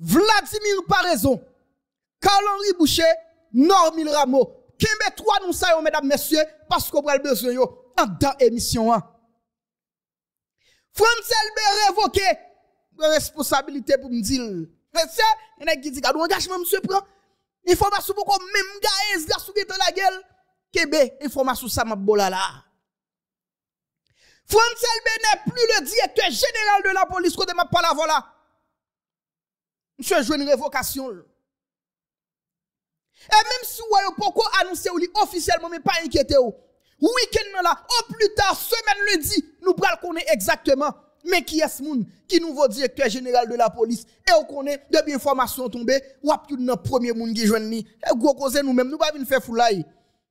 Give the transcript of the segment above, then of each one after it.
Vladimir Paraison, Carl-Henri Boucher, Normil Rameau. Kembe trois nous ça, mesdames, messieurs, parce qu'on a besoin en dans émission. Hein. Francel B révoqué responsabilité pour me dire. C'est il y a qui que engagement, monsieur, prend. Information pour même gars, gars, sous la gueule. Kebe, information ça m'a bola là? Francel B n'est plus le directeur général de la police, côté m'a pas la voilà. Monsieur, je une révocation. Et même si vous avez pourquoi annoncé officiellement, mais pas inquiété. Week-end là, au plus tard, semaine lundi, nous prenons exactement. Mais qui est ce monde qui nouveau directeur général de la police? Et on connaît depuis information tombée ou plus de premier monde qui joindre ni et gros cause nous même nous pas venir faire foulaille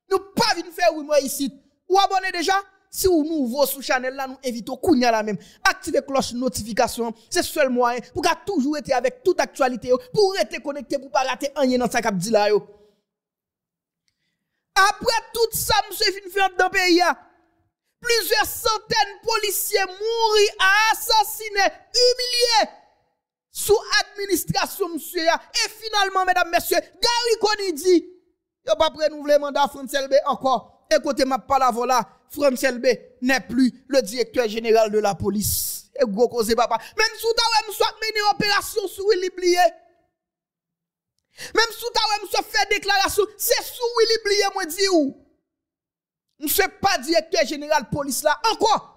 nous pas venir faire oui moi ici ou abonné déjà? Si vous nouveau sur channel là nous invitons kounya la même activer cloche notification c'est seul moyen pour qu'à toujours être avec toute actualité pour être connecté pour pas rater rien dans sa cap là après tout ça, monsieur fin dans le pays, plusieurs centaines de policiers mourent, assassinés, humiliés sous administration, monsieur. Et finalement, mesdames, messieurs, Gary Koni dit, il pas renouveler le mandat Francel B encore. Écoutez, ma parole là, Francel B n'est plus le directeur général de la police. Et gros cause papa. Même sous ta soit mené opération sur l'oublié. Même sous ta ouais, se fait déclaration, c'est sous Willy Blié, moi dit ou. Suis pas directeur général police là, encore.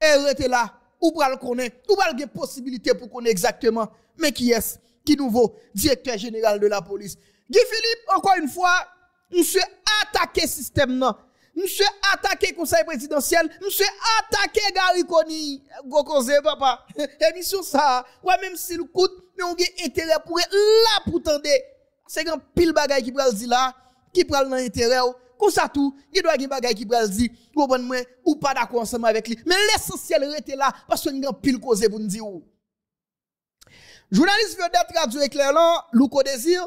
Et rete là, ou pral connaître, ou pral gen possibilité pour connaître exactement, mais qui est, qui nouveau directeur général de la police? Guy Philippe, encore une fois, monsieur attaqué système non. Monsieur attaqué conseil présidentiel, monsieur attaqué Gary Koni, go papa. Émission ça, ouais même s'il coûte mais on a intérêt pour là pour tendre. C'est un pile bagay qui pral dire là, qui pral dans intérêt comme ça tout, il doit y avoir qui pral dire ou pas d'accord ensemble avec lui. Mais l'essentiel rete là parce qu'on a pile cause pour nous dire Journaliste vedette radio éclair là, Louko Désir,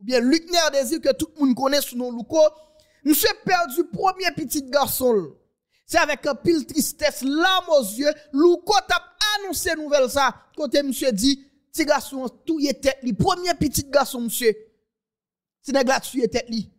ou bien Luc Désir que tout le monde connaît sous nom Louko, monsieur perdu premier petit garçon. C'est avec un pile tristesse, larmes aux yeux, Louko t'a annoncé nouvelle ça, côté monsieur dit petit garçon tout y tête li. Premier petit garçon monsieur. C'est nèg là tuer tête li.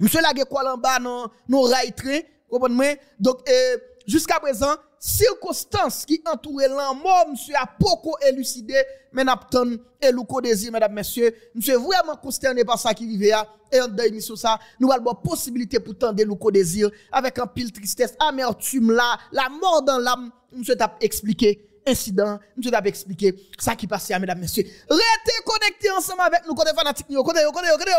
Monsieur la quoi en bas non? Non rail train. Comprenez? Donc euh, jusqu'à présent circonstances qui entourent l'an mort monsieur a beaucoup élucidé. Mais n'apton et louko désir mesdames messieurs monsieur vraiment consterné par ça qui vivait et en deuil sur ça nous avons possibilité pour tendre louko désir avec un pile tristesse amertume là la mort dans l'âme. Monsieur t'a expliqué incident, je t'ai expliqué ça qui passait, mesdames, messieurs. Restez connectés ensemble avec nous, côté fanatique, côté, côté, côté,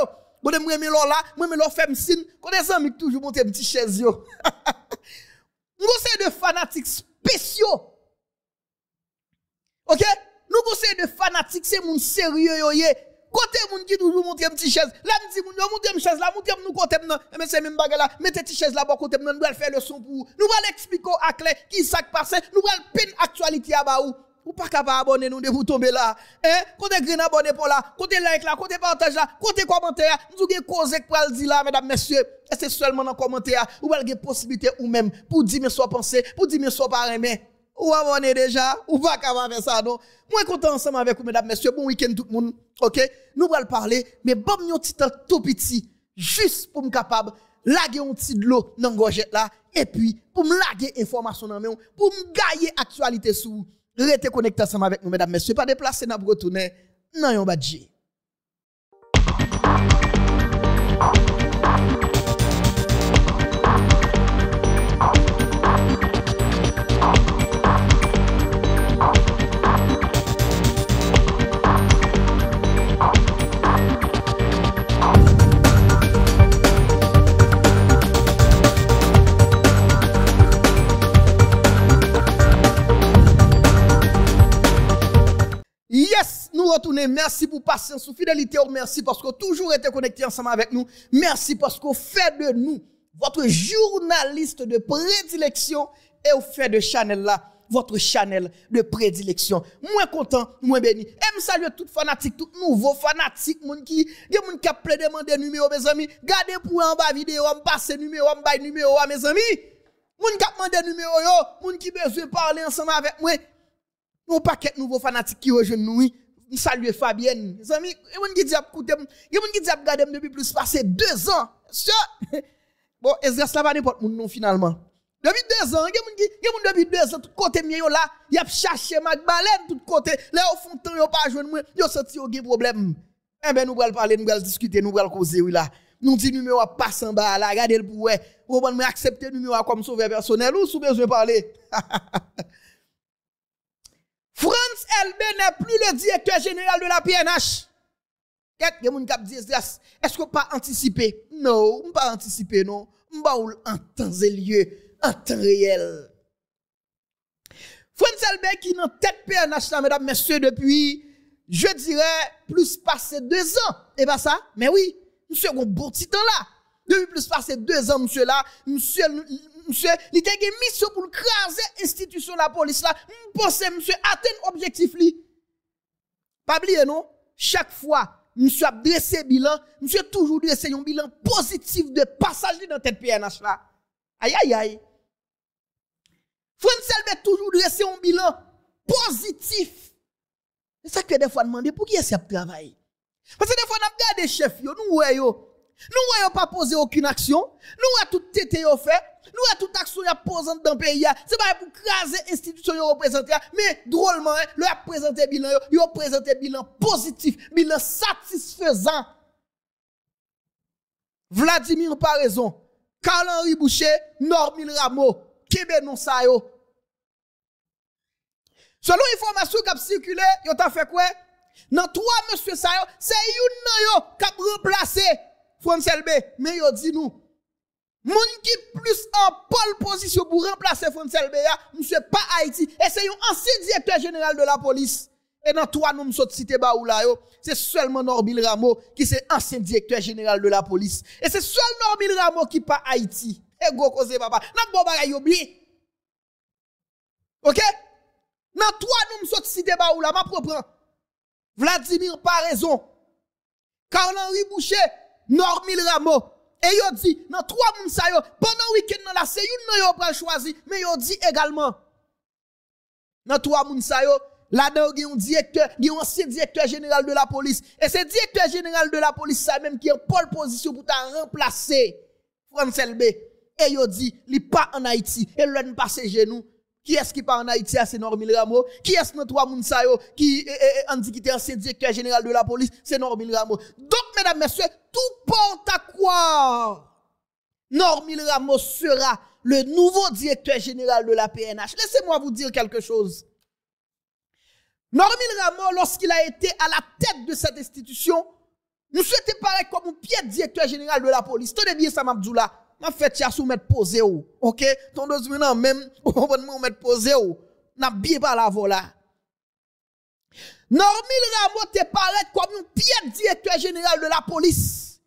côté, moi, me là, moi, me là, fait signe, côté ça, mais toujours monter petit chaise. Nous, c'est de fanatiques spéciaux. Ok? Nous, c'est de fanatiques, c'est mon sérieux, yo, Côté moun qui toujours monte une petite chaise. Là me dit moun yo monte une chaise là, monte nous côté non. Mais c'est même bagarre là, mettez petite chaise là bas côté nous allons faire le son pour nous. Nous allons expliquer à clé qui ça passe, nous allons peine actualité à ba ou. Pas capable abonner nous de vous tomber là. Hein? Côté green abonné pour là, côté like là, côté partage là, côté commentaire, nous avons cause pour dire là mesdames messieurs. Et c'est seulement dans commentaire ou avez possibilité ou même pour dire mes soit pensé, pour dire mes pas aimer ou abonné déjà, ou pas capable faire ça, non? Moi, content ensemble avec vous, mesdames, messieurs. Bon week-end, tout le monde. OK? Nous allons parler, mais bon, un petit temps tout petit, juste pour me capable, laguer un petit de l'eau dans gorgette là, et puis, pour me laguer information dans pour me gagner actualité sous, restez connecté ensemble avec nous, mesdames, messieurs. Pas déplacer, pas retourner, non, yon badji. Pour patience, pour fidélité. Merci parce que toujours été connecté ensemble avec nous. Merci parce qu'on fait de nous votre journaliste de prédilection et au fait de Chanel là votre channel de prédilection. Moins content, moins béni. Et me salue tout fanatique, tout nouveau fanatique, moun qui, gen moun qui a plein demander numéro, mes amis. Gardez pour en bas vidéo, on passe numéro, on bail numéro, mes amis. Moun qui a demandé numéro yo, moun qui besoin parler ensemble avec moi. Nous paquet nouveaux fanatiques qui rejoignent nous. Saluons Fabienne. Les amis, il y a des gens qui disent écoutez, il a des qui depuis plus passé deux ans. Bon, Ezra ça va n'importe où non finalement? Depuis deux ans, il y a des gens qui il depuis deux ans tout côté mien là, y a cherché Magbalen tout côté. Là au fond temps yo pas joindre moi, yo senti gen problème? Eh ben nous allons parler, nous allons discuter, nous allons causer oui là. Nous dit numéro passe en bas là, regardez le pour ouais. Vous accepter numéro comme sauveur personnel ou sous besoin parler? France LB n'est plus le directeur général de la PNH. Est-ce que pas anticipé? Non, pas anticipé, non. Pas en temps et lieu, en temps réel. France LB qui dans tête PNH, là, mesdames, messieurs, depuis, je dirais, plus passé deux ans. Et pas ça? Mais oui, monsieur, un bon petit là. Depuis plus passé deux ans, monsieur là, monsieur, monsieur, il a une mission pour craser l'institution de la police là. Pense, monsieur, atteindre objectif li. Pas oublier, non? Chaque fois, monsieur a dressé bilan, monsieur toujours dressé un bilan positif de passage dans tête PNH là. Aïe, aïe, aïe. François Selbe toujours dressé un bilan positif. C'est ça que des fois demander pour qui est-ce travail. Parce que des fois, on a regardé chef, yo, nous, yo, nous voyons pas poser aucune action. Nous voyons tout tété fait. Nous voyons toute action y posé dans le pays. C'est pas pour craser l'institution yo. Mais drôlement, hein, le a présenté bilan yo, yo présenté bilan positif, bilan satisfaisant. Vladimir pas raison. Carl-Henri Boucher, Normil Rameau, Kebe non sa yo. Selon l'information qui a circulé, yo t'a fait quoi? Dans trois monsieur sa yo, c'est yo qui a remplacé Mais yo dit nous, moun qui plus en pole position pour remplacer François LB, monsieur pas Haïti, et c'est un ancien directeur général de la police. Et dans trois noms de cité là c'est seulement Norbil Rameau qui c'est ancien directeur général de la police. Et c'est seulement Norbil Rameau qui pas Haïti. Et go cause papa. N'a bon bagay oublié. OK? Dans trois noms de cité là, ma propre. Vladimir pas raison. Carl-Henri Boucher Normil Rameau. Et yo dit, dans trois moun sa yo, pendant week-end la, c'est yon nan yo pral choisi, mais yo dit également, dans trois moun sa yo, là-dedans, il y a un directeur, il y a un ancien directeur général de la police. Et c'est directeur général de la police, ça même qui est en pole position pour ta remplacer France LB. Et yo dit, li pas en Haïti, et l'on passe genou. Qui est-ce qui part en Haïti c'est Normil Rameau? Qui est-ce que trois moun sa yo qui on dit qui ancien directeur général de la police, c'est Normil Rameau. Donc mesdames messieurs, tout porte à croire. Normil Rameau sera le nouveau directeur général de la PNH. Laissez-moi vous dire quelque chose. Normil Rameau, lorsqu'il a été à la tête de cette institution, nous souhaitons paraître comme un pied directeur général de la police. Tenez bien ça, Mabdoula m'a fait ya sou mettre posé ou. OK? Ton dos maintenant même on mettre posé ou. N'a bien pas la vola. Normil Rameau te paraît comme un pied directeur général de la police.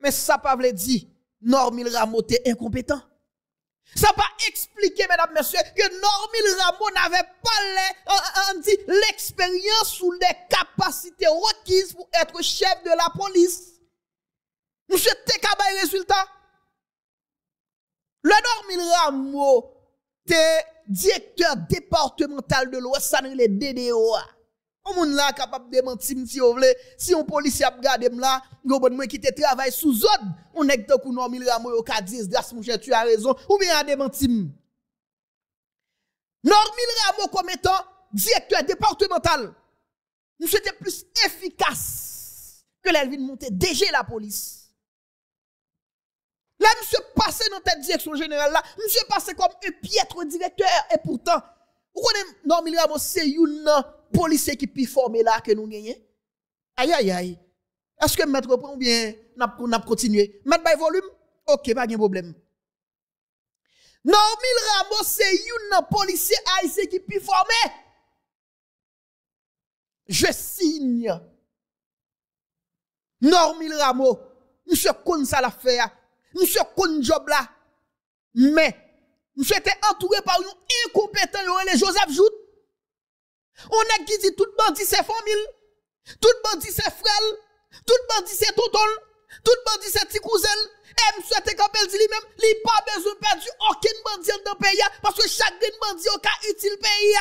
Mais ça pas veut dire Normil Rameau est incompétent. Ça pas expliqué, mesdames, messieurs, que Normil Rameau n'avait pas l'expérience ou les capacités requises pour être chef de la police. Monsieur Tekabay résultat. Le Normil Rameau, t'es directeur départemental de l'Ouest, ça les DDO. On moun là capable de mentir si vous voulez, si un policier a gardé là, go bon moi qui te travaille sous zone, on est que coup Normil Rameau au 10 grâce mon cher, tu as raison, ou bien a démenti. Normil Rameau comme étant directeur départemental, nous c'était plus efficace que l'Elvin monter DG la police. Là, monsieur passé dans cette direction générale là, monsieur passé comme un piètre directeur. Et pourtant, vous connaissez, non, Ramos, c'est un policier qui peut former là que nous gagnons. Aïe, aïe, aïe. Est-ce que maître reprend ou bien n'a continué? Maître by volume? Ok, pas de problème. Normil Ramos, c'est un policier haïtien qui peut former. Je signe. Normil Ramos, monsieur connaît ça l'affaire monsieur kon job là. Mais, monsieur était entouré par un incompétent, les Joseph Jout. On a qui dit tout bandit c'est famille, tout bandit c'est frère, tout bandit c'est tonton, tout bandit c'est petit cousin. Et monsieur te kapel dit lui-même, il pas besoin de perdre aucun bandit dans le pays parce que chaque bandit a utile pays.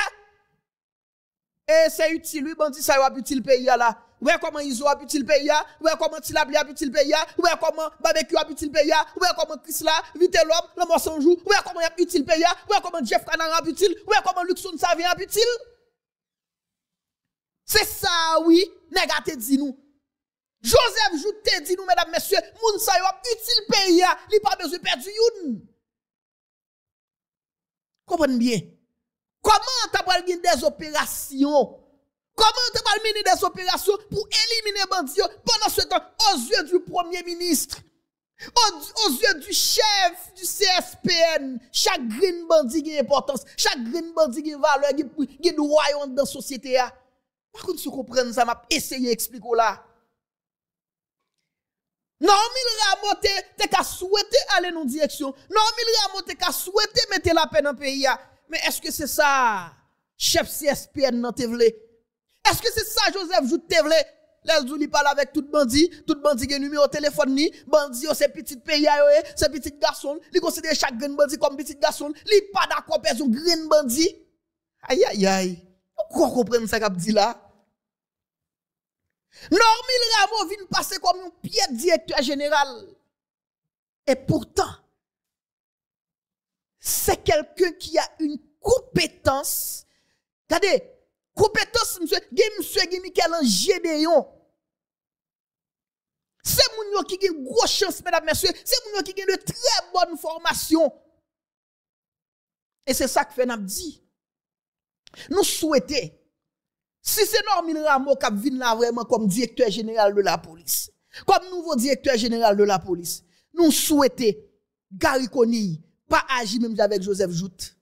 Et c'est utile, oui, bandit, ça a utile pays là. Ouais, comment ils ont utile pays Ouais, comment Tilabli a utile pays Ouais, comment Barbecue a utile pays Ouais, comment Chris là, Vite l'homme, le mort. Ouais, comment y a utile pays Ouais, comment Jeff Canan a utile Ouais, comment Luxon Savien a C'est ça, oui, négaté dit nous. Joseph Joute dit nous, mesdames, messieurs, moun sa yo utile pays, li pas besoin perdre youn. Comprenez bien? Comment tu as des opérations? Comment tu as mener des opérations pour éliminer bandits pendant ce temps aux yeux du premier ministre? Aux, yeux du chef du CSPN, chaque green bandit a importance, chaque green bandit a valeur, a droit dans la société. Par contre, si vous comprenez ça, m'a essayé d'expliquer là. Non, il ramote, te ka souhaité aller dans direction. Non, il ramote, te ka souhaité mettre la peine dans le pays. Mais est-ce que c'est ça, chef CSPN nan te Est-ce que c'est ça, Joseph Jout te vle? Les li parle avec tout bandit, tout bandit gen numéro téléphone ni, bandit c'est petit pays c'est petit garçon, li considère chaque grand bandit comme petit garçon, li pas d'accord personne grand bandit. Aïe aïe aïe. Pourquoi comprendre ça qu'a dit là? Normil Rameau vient passer comme un pied directeur général. Et pourtant, c'est quelqu'un qui a une compétence. Regardez, compétence, monsieur, monsieur Michael en Gédéon. C'est mon qui a une grosse chance, mesdames, messieurs. C'est mon qui a de très bonnes formations. Et c'est ça que fait dit. Nous souhaitons si c'est Normil Rameau qui vient là vraiment comme directeur général de la police, comme nouveau directeur général de la police, nous souhaitons Gary Conille pas agir même avec Joseph Jout.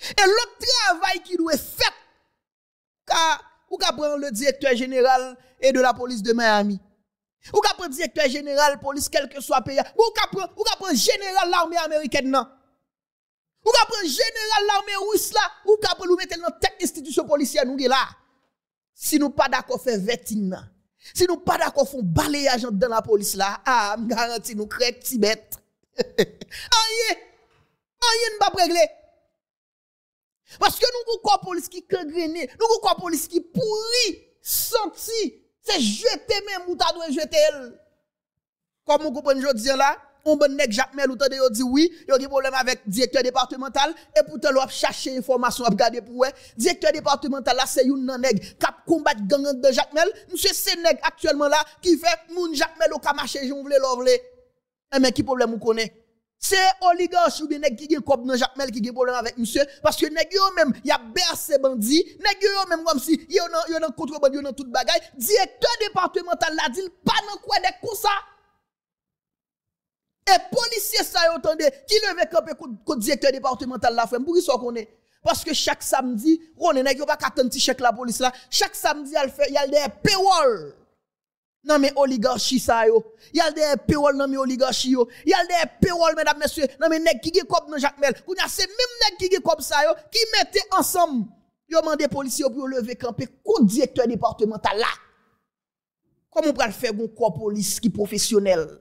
Et l'autre travail qui doit être fait, ou prendre le directeur général et de la police de Miami. Ou prendre le directeur général police quel que soit pays. Ou prendre ou prendre général l'armée américaine non. Ou ka prendre général l'armée russe là, ou ka prendre mettre dans tête institution policière nous là. Si nous pas d'accord faire vetting Si nous pas d'accord faire balayage dans la police là, ah, me garantis nous crèque Tibet. Aïe. Aïe ne pas régler. Parce que nous avons quoi police qui cangrené, nous avons quoi police qui pourri, senti, c'est jeter même ou t'as jeter elle. Comme vous comprenez je là, on bon nèg Jacques Mel ou yo dit oui, yo a problème avec directeur départemental et pourtant l'on chercher information à regarder pour ouais. Directeur départemental là c'est une nèg cap combattre gang de Jacques Mel, monsieur c'est nèg actuellement là qui fait moun Jacques Mel au ka marcher jonvle lovle. Eh, mais qui problème vous connaît? C'est oligarche ou bien nèg qui gen kop dans Jacques Mel qui gen problème avec monsieur parce que nèg yo même y a bercé bandi, nèg yo même comme si yo nan yo nan contrebande yo nan toute bagaille, directeur départemental là dit pas nan quoi de comme ça. Et policier ça y entendez qui leve campé contre directeur départemental la frère? Pour qui qu'on est? Parce que chaque samedi on est pas attendre chèque la police là. Chaque samedi elle fait il y a des paywall non mais oligarchie ça yo. Il y a des paywall non mais oligarchie yo. Il y a des paywall mesdames messieurs non mais nèg qui gen comme dans Jacques Mel. Kounya c'est même nèg qui gen comme ça yo qui mettait ensemble yo mandé policier pour lever contre directeur départemental là comment on peut faire un corps police qui professionnel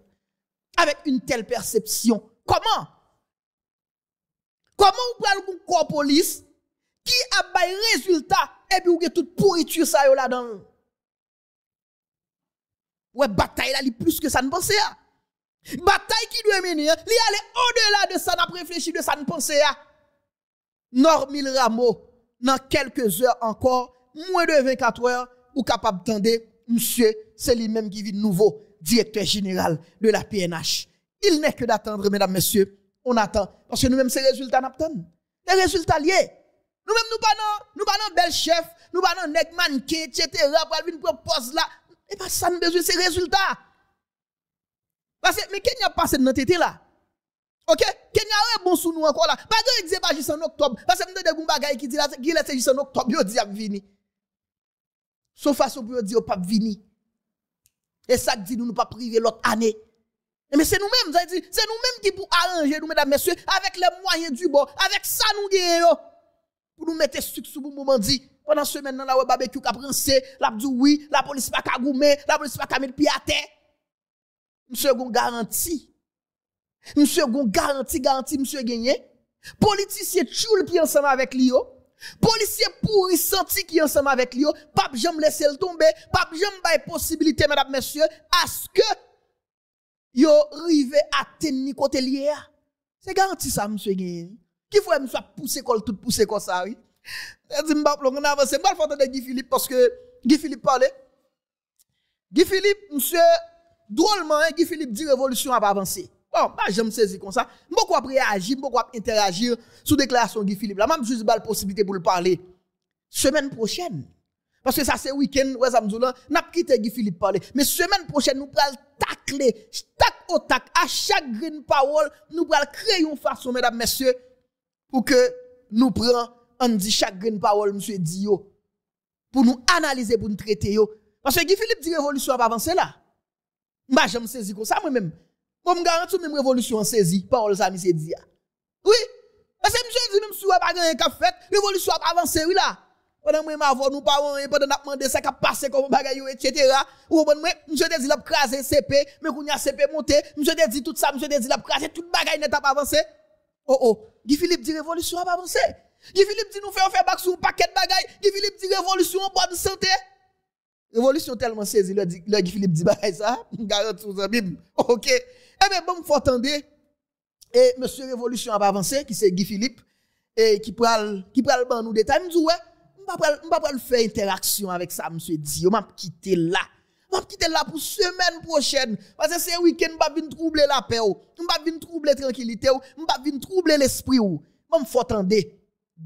avec une telle perception. Comment Comment vous prenez un corps police qui a des résultat et puis avez toute pourriture ça là-dedans Ouais, bataille là, plus que ça ne pensait. Bataille qui doit mener, il aller au-delà de ça, n'a réfléchi de ça ne pensait. Normil Rameau, dans quelques heures encore, moins de 24 heures, ou capable d'entendre, monsieur, c'est lui-même qui vit nouveau directeur général de la PNH. Il n'est que d'attendre, mesdames, messieurs. On attend. Parce que nous-mêmes, ces résultats n'attendent. Les résultats liés. Nous-mêmes, nous pas nous pas bel chef, nous pas non nèg mannequin, etc. Pour venir là. Et pas ça, nous besoin ces résultats. Parce que, mais Kenya passe dans notre là. Ok? Kenya est bon sous nous encore là. Pas de exemple pas en octobre. Parce que nous avons des bagages qui là, qui est juste en octobre, dit à venir. Sauf façon pour dire pas venir. Et ça dit nous ne pas priver l'autre année. Mais c'est nous-mêmes, c'est nous-mêmes qui pour arranger nous, mesdames, messieurs, avec les moyens du bord, avec ça nous gagnons. Pour nous mettre sucre sous le moment dit. Pendant semaine, là, barbecue a prancé, la dit oui, la police pas qu'à goumer, la police pas mettre pied à terre. Monsieur gon garantie. Monsieur gon garantie, garantie, monsieur gagné. Politicien tchoul qui ensemble avec lui, Policier pourri senti qui ensemble avec lui, pas jamais laisser le tomber, pas jamais bail possibilité, mesdames, messieurs, à ce que yo rive à tenir côté lié. C'est garanti ça, monsieur Qui faut me soit poussé comme tout poussé comme ça, oui. Je dis, m'bap, on avance, m'bap, faut de Guy Philippe parce que Guy Philippe parlait. Guy Philippe, monsieur, drôlement, hein, Guy Philippe dit révolution a pas avancé. Bon, bah, je me saisis comme ça. Beaucoup après réagir, beaucoup interagir sous déclaration Guy Philippe. Là, même juste la possibilité pour le parler. Semaine prochaine. Parce que ça, c'est week-end, ouais, me n'a pas quitté Guy Philippe parler. Mais semaine prochaine, nous allons tacler, tac au tac, à chaque green parole, nous allons créer une façon, mesdames, messieurs, pour que nous prenions, on dit chaque green parole, monsieur Dio, pour nous analyser, pour nous traiter, yo. Parce que Guy Philippe dit révolution va avancer là. Je me saisis comme ça, moi-même. Moi, je garantis même révolution en saisie, parole ça, monsieur dit. Oui. Parce que monsieur dit, même si n'avez pas fait, révolution va avancer, oui là. Pendant que je nous parents, pendant que demandé ça qui a passé comme bagaille, etc. Ou bon, monsieur dit, il a crasé CP, mais quand il a CP monté, monsieur dit tout ça, monsieur dit, il a crasé tout bagaille n'est pas avancé. Oh oh, Guy Philippe dit révolution va avancer. Guy Philippe dit nous faire faire sur un paquet de bagaille. Guy Philippe dit révolution en bonne santé. Révolution tellement saisie, le Guy Philippe dit bagaille ça, garantie aux amis. OK. Eh bien, bon, faut attendre. Et monsieur révolution a avancé, qui c'est Guy Philippe, et qui pral, qui pral ban nous détails. Je dis, ouais, je pas pas faire interaction avec ça, monsieur dit. Je m'a quitté là. Je quitter là pour semaine prochaine. Parce que c'est week-end, je vais troubler la paix. Je vais troubler la tranquillité. Je vais troubler l'esprit. Je faut attendre.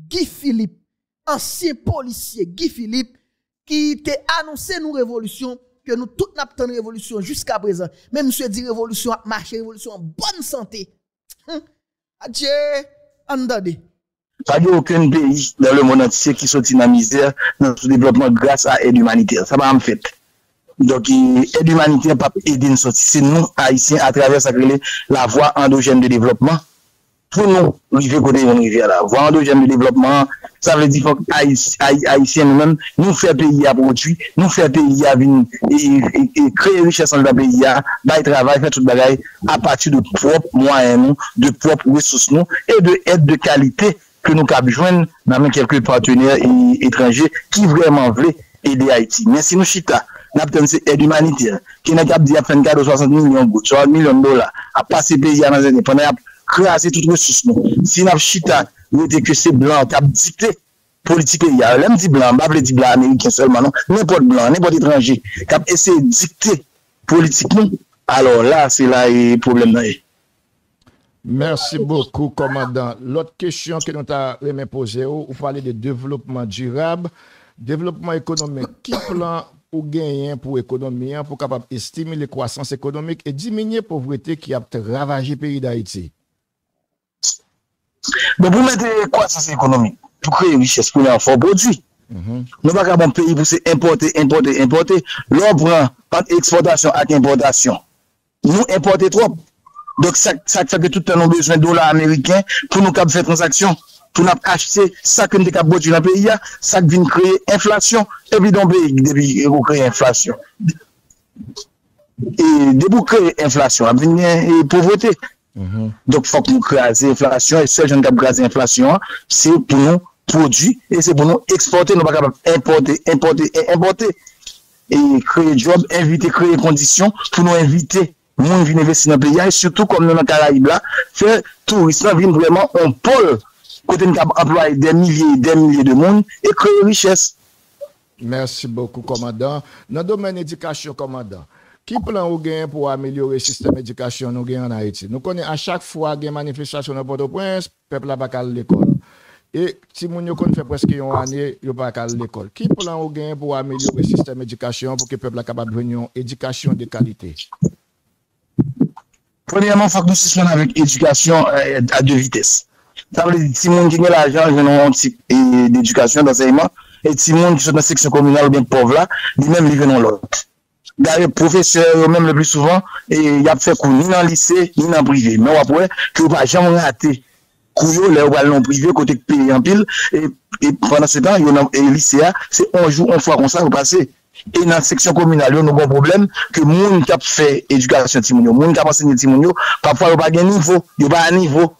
Guy Philippe, ancien policier Guy Philippe, qui t'a annoncé nous révolution, que nous toutes n'avons révolution jusqu'à présent. Même monsieur dit révolution marché, révolution en bonne santé. Hum. Adieu, andade. Pas de aucun pays dans le monde entier qui sortit dans la misère dans ce développement grâce à l'aide humanitaire. Ça va en fait. Donc, l'aide humanitaire pas aider nous sortir. C'est nous, Haïtiens, à travers la voie endogène de développement. pou nou rive kote yon rive la. Vwa an do jen de devlopman, sa vle di fok Haitien nou men, nou fè peyi a prodwi, nou fè peyi a vin, e kreye riches an lwa peyi a, bay travay, fè tout bagay, a pati de prop mwayen nou, de prop resous nou, e de et de kalite ke nou ka bjwen nan men kelke partenèr etranje ki vreman vle ede Haiti. Men si nou chita, nap ten se ed humanitè, ki nan kap di ap fèn kado 60 milyon gout, 60 milyon dola, a pasi peyi a nan zène, pwene ap krasi tout resous nou. Si nap chita, nou ete ke se blan, tap dikte politik pe ya. Lem di blan, bable di blan Ameriken selman nou, nèpot blan, nèpot etranje, tap ese dikte politik nou, alor la, se la e problem nan e. Mersi bokou, komadant. Lot kesyon ke nou ta remen pose ou, ou pale de devlopman jirab, devlopman ekonomik, ki plan ou genyen pou ekonomiyan pou kapap estimile kwasans ekonomik e diminye povrete ki ap travaje peyi da iti? Don pou mette kwa sase ekonomi, pou kreye riches pou nan fò prodwi. Mm-hmm. Nou baka bon peyi pou se importe, importe, importe, lò pran pat eksportasyon ak importasyon. Nou importe trop. Dok sak feke toutan nou bezwen dola Ameriken pou nou kap fè transaksyon. Pou nou ap achete sak nou de kap prodwi nan peyi ya, sak vin kreye inflasyon, epi don peyi depi yo kreye inflasyon. E debou kreye inflasyon, ap vin e, e, povrote. Mm -hmm. Dok fok nou krasi inflasyon, e sel jen kap krasi inflasyon, se pou nou produ, e se pou nou eksporte, nou pa kap importe, importe, importe, e kreye job, invite, kreye kondisyon, pou nou invite moun vin investi nan peya, e surtout kon nou nan Karaib la, fe tourisme vin vreman an pol, kote nou kap employe den milye, den milye de moun, e kreye riches. Mersi bokou, komadant. Nan domen edikasyon, komadant. Ki plan ou gen pou amelyore sistem edikasyon nou gen an Haiti? Nou konen a chak fwa gen manifestasyon nan Port-au-Prince, pepla pa kal l'ekol. E ti moun yo kon fè preske yon anye, yo pa kal l'ekol. Ki plan ou gen pou amelyore sistem edikasyon pou ki pepla kapab ven yon edikasyon de kalite? Premèrman, fòk nou sisyon avèk edukasyon a euh, de vites. Sa vè di ti moun ki gwen euh, l'ajan, jwen nou an ti d'edukasyon, d'enseyman, et ti moun ki sot nan seksyon komunal ou bien pov la, di mèm li ven nou l'ot. Gare profeseur yo menm le pli souvan, e yap fe kou ni nan lise, ni nan prive. Men wap wè, ki wap ajan mwen ate. Kou yo, le wap nan prive, kote ki peye an pil, e pandan se tan, yo nan lise a, se anjou, anfwa kon sa, wap pase. E nan seksyon komunal yo, nou bon problem, ke moun kap fe edukasyon timoun yo, moun kap ansenye timoun yo, papwa yo pa gen nivou, yo pa an nivou.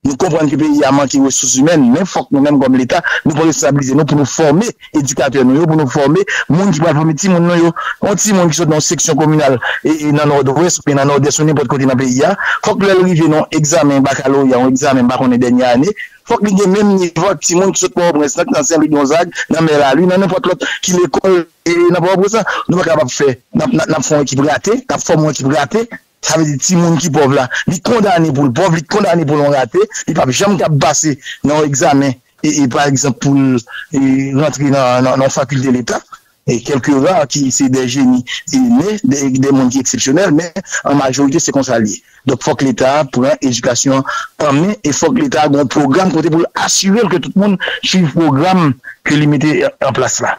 Nou kompran ki peyi a manki resous humen, men fok nou men kom l'Etat, nou pou resabilize nou pou nou forme edukater nou yo, pou nou forme moun ki pa forme ti moun nou yo. On ti moun ki sot nan seksyon komunal e nan Nord-Ouest, pe nan Nord-Est, ou ne pot kote nan peyi a, fok lèl rive nan eksamen bakalo ya, ou eksamen bakon e denye ane, fok li gen men nivou ti moun ki sot pou obres nan Saint-Louis Gonzague, nan Meralou, nan nepot lot ki l'ekol, nan pou obres nan, nou pa kapap fe, nan fon ekip gate, nan fon moun ekip gate, Sa ve di ti moun ki pov la, li kondane pou l'pov, li kondane pou l'onrate, li pape jam kap base nan examen, e par exemple pou rentre nan, nan, nan fakulte l'Etat, e kelke va ki se de geni, e ne, de, de moun ki eksepsyonel, men an majorite se konsalye. Dok fok l'Etat pou an edukasyon anmen, e fok l'Etat goun program kote pou asyvel ke tout moun chiv program ke li mette an plas la.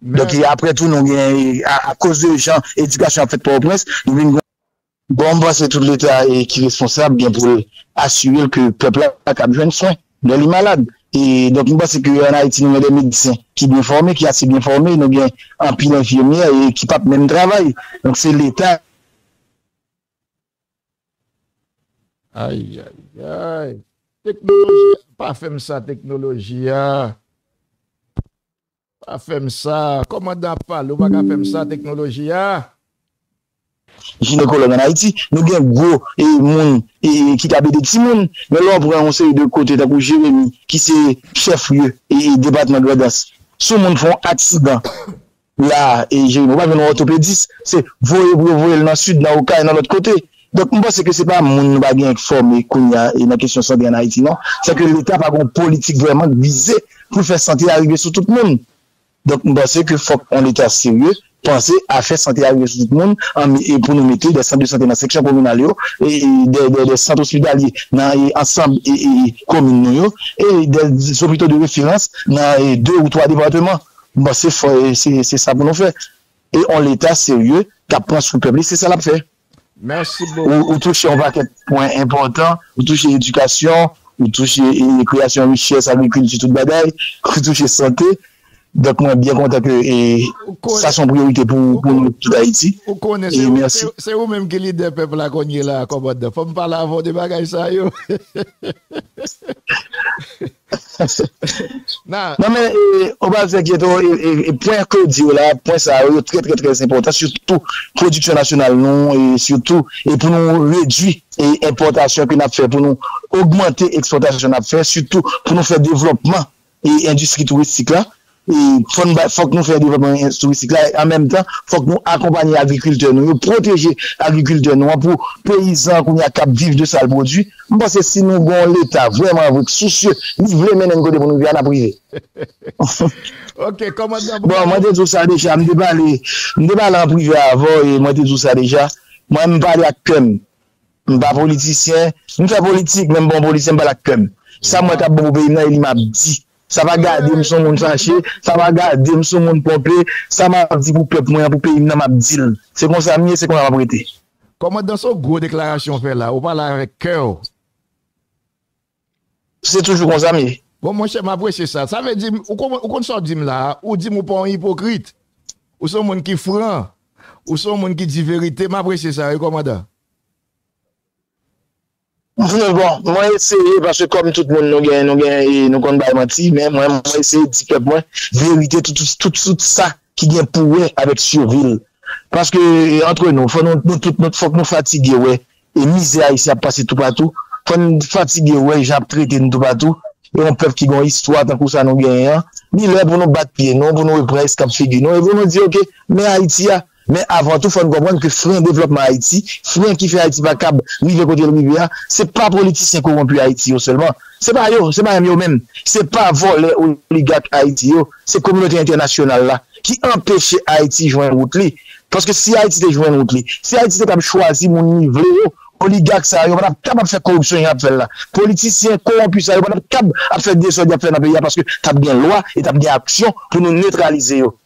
Dok apre tout nou gen, a kos de jan edukasyon an fèt pou opres, nou ven goun Bon, bon, se tout l'Etat ki responsable bien pou asyre ke pepl ak abjwen soin, de li malade. E donk mwen se ke a Haiti nou men de medisyen ki bien formé, ki ase bien formé, nou gen an pil infirmier et ki pap men travay. Donc, se l'Etat. Ay, ay, ay. Teknoloji, pa fem sa teknoloji ya. Pa fem sa. Komandan pal, ou baka fem sa teknoloji ya. ginekologue en Haiti, nou gen gwo e moun, e ki tabe de ti moun, men lò pou an seri de kote takou Jérémy, ki se chef lieu e, e debatman gradas. Sou moun fon aksidan, la, e Jérémy, wak men otopedis, se voye bro voye nan sud, nan okay, nan lot kote. Dok mwen se ke se pa moun nou bagen informe konya e nan kesyon sante en Haiti, non? Se ke l'Etat pa kon politik vreman vize pou fè sante arrive sou tout moun. Donk mwen basè ke fòk an l'Etat seryè, panse a fè sante a yon sou tout moun, e pou nou mette de sante de sante nan seksyon komunal yo, e, e, de sante ospidali nan ensemble komun nou yo, e de sopito de referans nan 2 ou 3 departement. Mwen basè se sa pou nou fè. E an l'Etat seryè, kap pran sou pebli, se sa la pou fè. Merci beaucoup. Ou, touche, on va ket point important, ou touche edukasyon, ou touche kreasyon richesse, agrikulture, tout bagay, ou touche santé, Dok mwen byen konta ke e, sa son priorite pou nou tout Haiti. Ou konen, se ou menm ki li de pep la konye la komod de. Fom pala avon de bagay sa yo. Nan men, oban se kieto, pwen ke diyo la, pwen sa yo, tre tre tre important. Soutou, produksyon nasyonal non, nou, soutou, pou nou redwi importasyon ki nap fe, pou nou augmente eksportasyon nap fe, soutou, pou nou fe devlopman e industri touristik la. fok nou fè devlopman touristik la, an menm tan, fok nou akompany agrikultè nou, yo proteje agrikultè nou, an pou peyizan koun ya kap viv de sal prodwi, mwen se si nou gon l'Etat, vwèman vwèk, souche, ni vwè menen kote pou nou vyan aprive. Ok, koman nan? Bon, mwen te djou sa deja, mwen te bale en prive avon, mwen te djou sa deja, mwen mwen bale ak kem, mwen ba politisyen, mwen fè politik, mwen bon politisyen bale ak kem, sa mwen kap bon pou peyizan, mwen li map di, Sa va gade m son moun chache, sa va gade m son moun pople, sa ma di pou pep mwen, pou pe im nan ma bdil. Se kon sa miye, se kon la paprete. Koman dan son gro deklarasyon fe la, ou pala rek kèw? Se toujou kon sa miye. Bon, mwen chè m apresye sa. Sa ve di, ou kon, kon son di m la, ou di m ou pon hipokrit? ou son moun ki fran, ou son moun ki di verite, m apresye sa, e koman dan? Bon, bon, mwen eseye, parce kom tout moun nou gen, nou gen, e, nou kon bay mati, men mwen mwen eseye di pep mwen, verite tout, tout, tout, tout sa ki gen pouwe avèk survil. Parce que, entre nou, fò nou, nou, tout, nou, fò nou fatige wè, e mize a isi ap pase tout patou, fò nou fatige wè, jap trete nou tout patou, e yon pep ki gon histwa tan kousa nou gen, ni lè pou nou bat piye, nou pou nou repres kap figi, nou e pou nou di, ok, men Haitia, Men avan tou fon kompon ke fren devlopman Haiti, fren ki fe Haiti bakab, rive kote l'Olivia, se pa politisyen korompu Haiti yo selman. Se pa yo, se pa yon yo men. Se pa vole oligak Haiti yo, se komunote internasyonal la, ki empeshe Haiti jwen route li. Paske si Haiti te jwen route li, si Haiti te kap chwazi moun nivle yo, oligak sa yo, wana ap kap ap fè korupsyon yon ap fè la. Politisyen korompu sa yo, man ap kap ap fè desodi ap fè na peya, paske tap gen lwa et tap gen aksyon pou nou neutralize yo.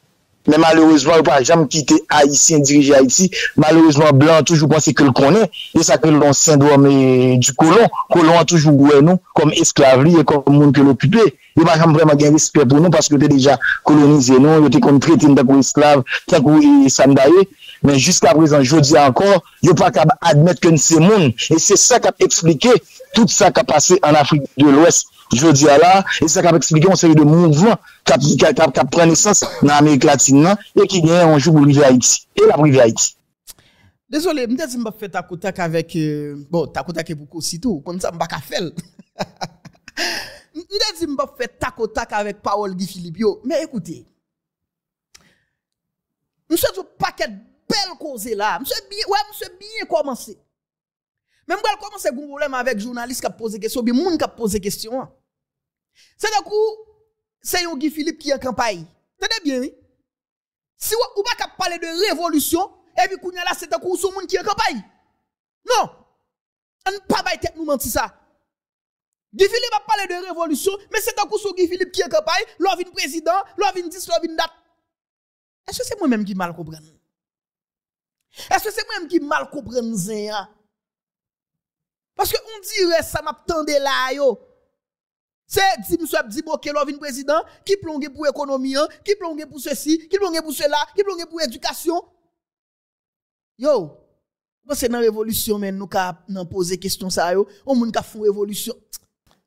Men malourezman, ou pa jam kite Haitien dirije Haiti, malourezman blan toujou panse bon, ke l konen, e sa ke l don sindwame du kolon, kolon an toujou gwe nou, kom esklavri e kom moun ke l okupe, e pa jam vreman gen respet pou nou, paske te deja kolonize nou, yo te kon trete nou tako esklav, tako sandaye, men jiska prezant, jodi ankor, yo pa kab admet ke n se moun, e se sa kap eksplike, tout sa kap pase an Afrik de l'Ouest, jodi ala, e sa kap eksplike an seri de mouvman kap prene sens nan Amerik Latine nan, e ki genye anjou pou rive Haiti, e la rive Haiti. Desole, mwen te zi mba fe takotak avek, bon, takotak e pou kousitou, kon sa mba ka fel. Mwen te zi mba fe takotak avek Paol Guy Philippe yo, men ekoute, mwen se tou paket bel koze la, mwen se biye, wè mwen se biye komanse. Men mwen komanse goun volem avek jounalist kap pose kestyon, bi moun kap pose kestyon. Se de kou, se yon Guy Philippe ki yon kampayi, te de biye, si wè ou bak ap pale de revolusyon, et puis kounya là c'est un coup monde qui est campagne. Non. On ne pas bay tête nous mentir ça. Guy Philippe a parlé de révolution, mais c'est un coup sur Guy Philippe qui est campagne, l'on vient président, l'on vient 10, l'on vient date. Est-ce que c'est moi-même qui mal comprends? Est-ce que c'est moi-même qui mal comprends? Parce que on dirait ça m'a tendé là yo. C'est dit monsieur dit l'on vient président qui plonge pour économie, hein, qui plonge pour ceci, qui plonge pour cela, qui plonge pour éducation. Yo, c'est dans la révolution, mais nous avons posé question ça, yo, on moun ka font révolution.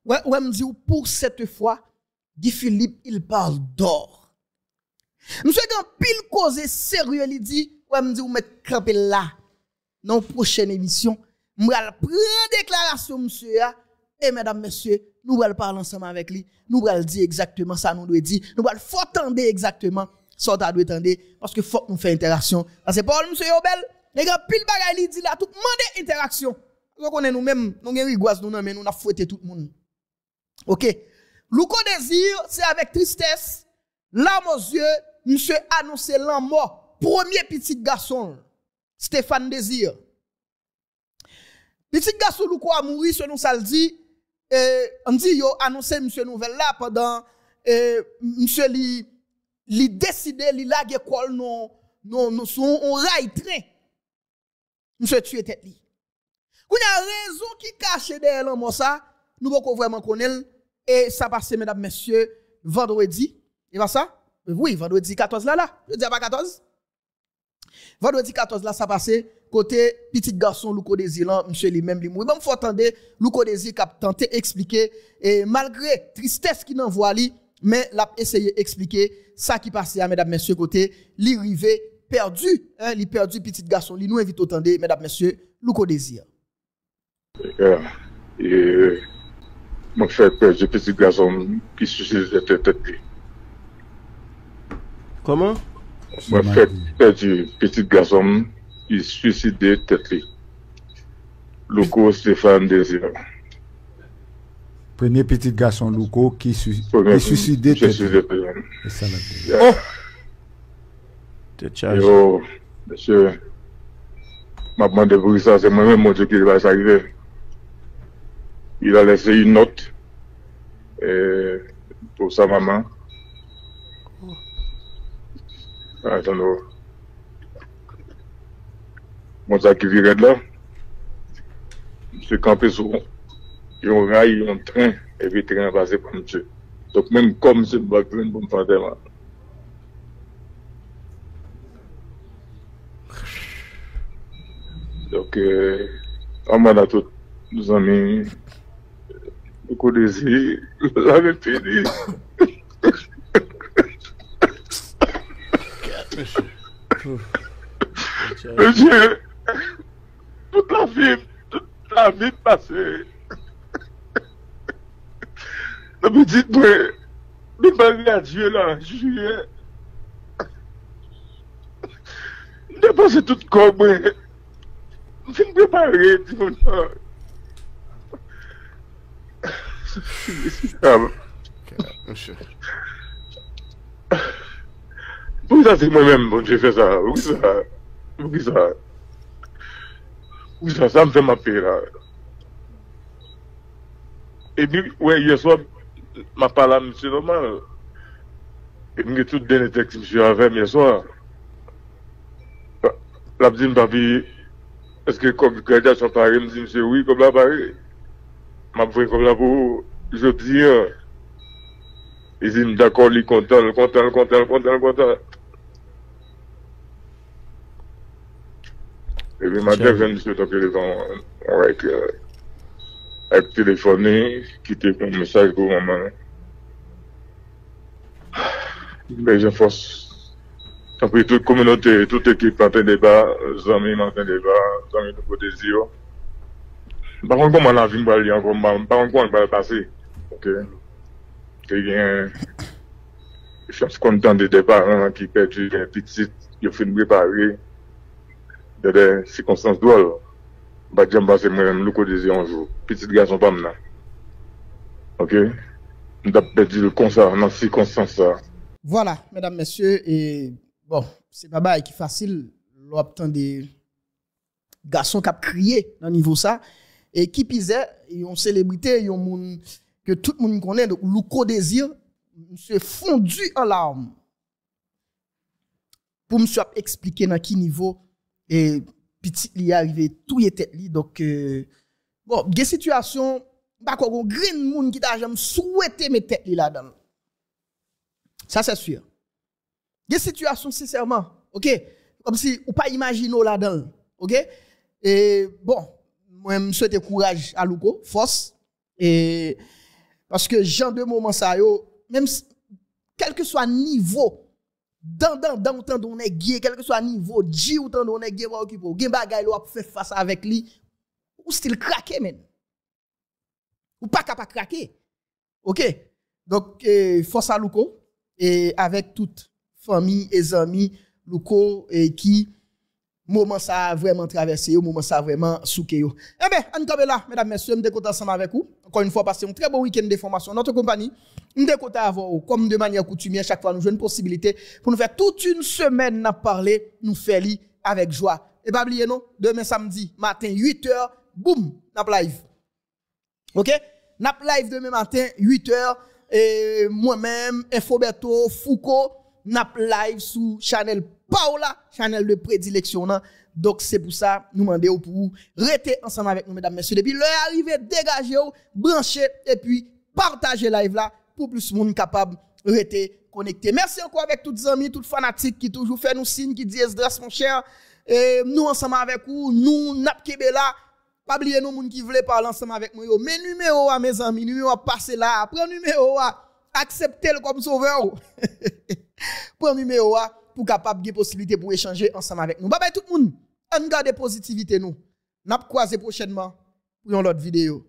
Ouais, ouais, me dit, pour cette fois, Guy Philippe, il parle d'or. Monsieur, quand pile cause sérieux, il dit, ouais, me dit, mettez crampé là, dans prochaine émission, allons prendre déclaration, monsieur, et mesdames, messieurs, nous allons parler ensemble avec lui, nous allons dire exactement ça, nous doit dire, nous allons faut attendre exactement ça, doit attendre, parce que faut nous faire interaction. C'est pas monsieur Yobel, les gars, pile bagay li dit là, tout monde interaction. Nous connaissons nous-mêmes, nous avons rigouase nous mais nous fouetté tout le monde. OK. Louko désir, c'est avec tristesse, larmes aux yeux, monsieur annoncé l'an mort. Premier petit garçon, Stéphane Désir. Petit garçon Louko a mouru, selon ça le dit, on dit yo annoncé monsieur nouvelle là pendant monsieur li li décidé li lage école non non on rail train Monsieur tué tête li. Qu'on a raison qui cache derrière l'homme ça, nous pouvons vraiment connaître et ça passe mesdames messieurs vendredi, et pas ça? Oui, vendredi 14 là là, je dis pas 14. Vendredi 14 là ça passe côté petit garçon Louko Désir monsieur lui-même lui mourir. Même faut attendre Louko Désir qui a tenté expliquer et malgré tristesse qui n'envoie lui mais l'a essayé d'expliquer ça qui passait à mesdames messieurs côté li perdu, hein, il perdu petit garçon. Il nous invite autant mesdames, messieurs, Louko Désir. Euh, et mon frère perdu petit garçon qui suicide tête. Comment? Mwen fèk pè di petit gasom, yi suicide tèt li. Louko Stéphane Désir. Premye petit gason louko ki suicide tèt li. E sa la di. Oh! Te tchaj. Yo, mèche, mapman de brisa se mwen mè moun jè ki va s'arrive. Il a lese yi not pou sa maman. Ah, a, san nou. Moun sa ki vired la. Mse kampe sou. Yon ray, yon tren, evi tren vase pou mse. Dok men kom mse bak ven pou mfante man. Dok, e, anman a tout, nou zanmi, nou e, kodezi, nou zanmi pedi. Monsieur, toute la vie, toute la vie passée, la petite mouille, nous m'avons à Dieu là, juillet. Nous avons passé tout comme moi. Nous sommes préparés, dis mon nom. C'est fini, c'est grave. Monsieur. Pou ki sa se mwen men bon jè fè sa? Pou ki sa? Pou ki sa? Pou ki sa? Sa m fè ma pè la. E bi, wè, yè so, ma pala msè normal. E mwen ge tout dene teks msè avèm yè so. La bdi m papi, eske kob kredja chan pare, mdi msè wè, kob la pare. Ma pou fè kob la pou, jò di, e zi m d'akor li kontan, kontan, kontan, kontan, kontan. Et puis, vient de se taper les devant, avec, euh, avec téléphoner, quitter un message pour maman. Mais je force. Après toute communauté, toute équipe en train de débat, amis en train de débat, amis de beau désir. Par contre, comment la vie va aller encore, par contre, on va le passer. Ok. Et bien, je suis content des débats, hein, qui perdent les petit, qui ont fait préparer. Dans des circonstances drôles. Bah, j'aime passer moi-même, le désir un jour. Petit garçon, pas maintenant. Ok? On a perdu le concert dans ces circonstances là. Voilà, mesdames, messieurs, et bon, c'est pas mal qui facile, l'obtenir des garçons qui ont crié dans niveau ça, et qui pisait, et ont célébrité, et ont que tout le monde connaît, donc Louko Désir, monsieur fondu en larmes. Pour monsieur expliquer dans quel niveau, et petit li arrivé, tout était li, donc, euh, bon, des situations, bah, quoi, green moun qui t'a jamais souhaité mettre tête là-dedans. Ça, c'est sûr. Des situations, sincèrement, ok? Comme si, ou pas imaginer là-dedans, ok? Et bon, moi, je souhaite courage à Louko, force. Et parce que genre de moment ça, yo, même quel que soit niveau, dans, dans, dans, temps on est gay, quel que soit niveau, Di ou temps on est gay, va occuper, gen bagay lo faire face avec lui, ou style craqué, men. Ou pas capable craquer. OK? Donc, eh, force à Louko, et avec toute famille et amis locaux et qui moment ça a vraiment traversé, moment ça a vraiment souké. Eh bien, on est là, mesdames, messieurs, je suis ensemble avec vous. Encore une fois, passer un très bon week-end de formation. Notre compagnie, nous avoir, comme de manière coutumière, chaque fois, nous avons une possibilité pour nous faire toute une semaine à parler, nous faire avec joie. Et pas oublier, non, demain samedi, matin, 8h, boum, nap live. OK? Nap live demain matin, 8h et moi-même, Infoberto, Foucault, nap live sous Chanel Paola, Chanel de prédilection. Donc, c'est pour ça, nous demandons pour rester ensemble avec nous, mesdames, messieurs. Depuis l'heure arrivée, dégagez, branchez et puis partagez live là pour plus de monde capable rester connecté. Merci encore avec toutes les amis, toutes les fanatiques qui toujours fait nous signe, qui disent Esdras, mon cher. Nous ensemble avec vous, nous, Nap là. Pas oublier nous moun qui voulait parler ensemble avec moi. Mais numéro à mes amis, numéro à passer là, prends numéro à accepter le comme sauveur. prends numéro pour capable de possibilité pour échanger ensemble avec nous. Bye bye tout le monde. On garde positivité nous. N'a croiser prochainement pour une autre vidéo.